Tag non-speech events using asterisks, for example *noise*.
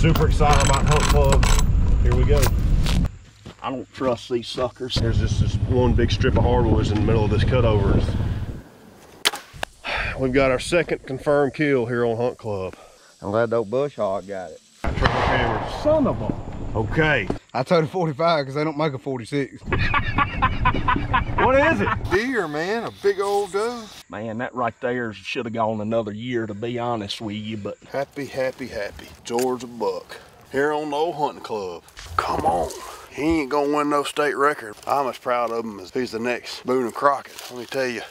Super excited about Hunt Club. Here we go. I don't trust these suckers. There's just this one big strip of hardwoods in the middle of this cutover. We've got our second confirmed kill here on Hunt Club. I'm glad the old bush hog got it. Triple cameras. Son of a. Okay. I told her 45 because they don't make a 46. *laughs* What is it? Deer, man, a big old doe. Man, that right there should have gone another year to be honest with you, but Happy, happy, happy. Georgia Buck. Here on the old hunting club. Come on. He ain't gonna win no state record. I'm as proud of him as he's the next Boone and Crockett. Let me tell you,